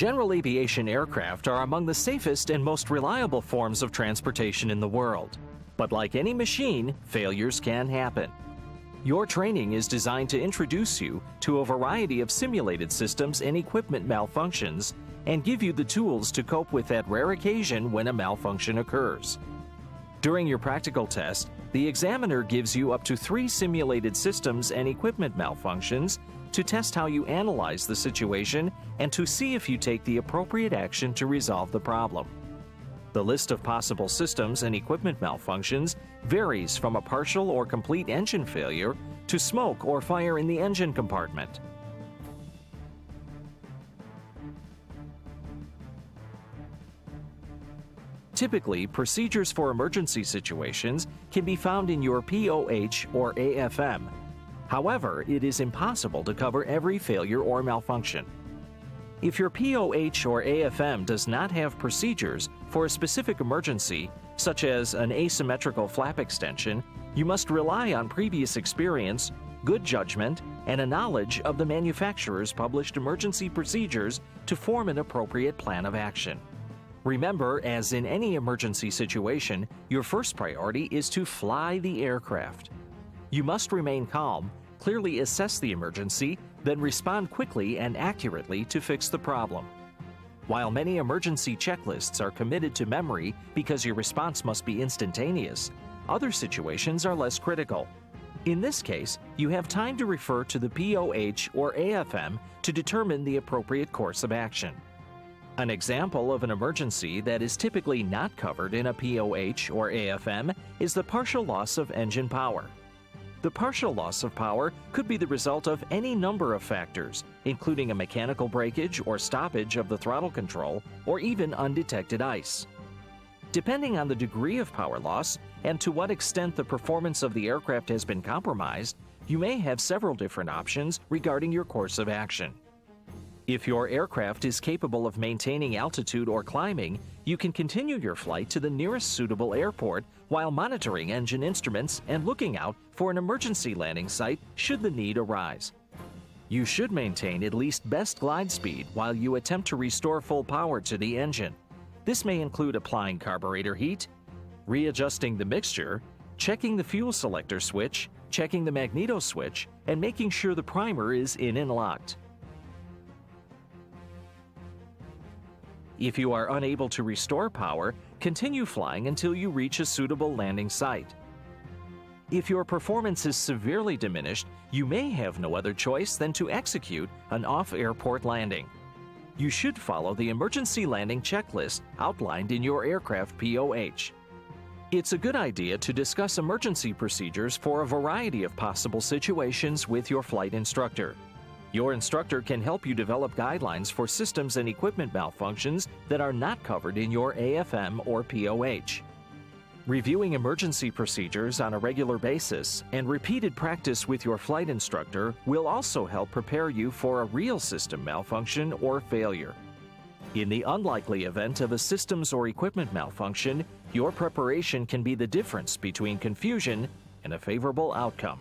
General aviation aircraft are among the safest and most reliable forms of transportation in the world. But like any machine, failures can happen. Your training is designed to introduce you to a variety of simulated systems and equipment malfunctions and give you the tools to cope with that rare occasion when a malfunction occurs. During your practical test, the examiner gives you up to three simulated systems and equipment malfunctions to test how you analyze the situation and to see if you take the appropriate action to resolve the problem. The list of possible systems and equipment malfunctions varies from a partial or complete engine failure to smoke or fire in the engine compartment. Typically, procedures for emergency situations can be found in your POH or AFM. However, it is impossible to cover every failure or malfunction. If your POH or AFM does not have procedures for a specific emergency, such as an asymmetrical flap extension, you must rely on previous experience, good judgment, and a knowledge of the manufacturer's published emergency procedures to form an appropriate plan of action. Remember, as in any emergency situation, your first priority is to fly the aircraft. You must remain calm, clearly assess the emergency, then respond quickly and accurately to fix the problem. While many emergency checklists are committed to memory because your response must be instantaneous, other situations are less critical. In this case, you have time to refer to the POH or AFM to determine the appropriate course of action. An example of an emergency that is typically not covered in a POH or AFM is the partial loss of engine power. The partial loss of power could be the result of any number of factors, including a mechanical breakage or stoppage of the throttle control, or even undetected ice. Depending on the degree of power loss and to what extent the performance of the aircraft has been compromised, you may have several different options regarding your course of action. If your aircraft is capable of maintaining altitude or climbing, you can continue your flight to the nearest suitable airport while monitoring engine instruments and looking out for an emergency landing site should the need arise. You should maintain at least best glide speed while you attempt to restore full power to the engine. This may include applying carburetor heat, readjusting the mixture, checking the fuel selector switch, checking the magneto switch, and making sure the primer is in and locked. If you are unable to restore power, continue flying until you reach a suitable landing site. If your performance is severely diminished, you may have no other choice than to execute an off-airport landing. You should follow the emergency landing checklist outlined in your aircraft POH. It's a good idea to discuss emergency procedures for a variety of possible situations with your flight instructor. Your instructor can help you develop guidelines for systems and equipment malfunctions that are not covered in your AFM or POH. Reviewing emergency procedures on a regular basis and repeated practice with your flight instructor will also help prepare you for a real system malfunction or failure. In the unlikely event of a systems or equipment malfunction, your preparation can be the difference between confusion and a favorable outcome.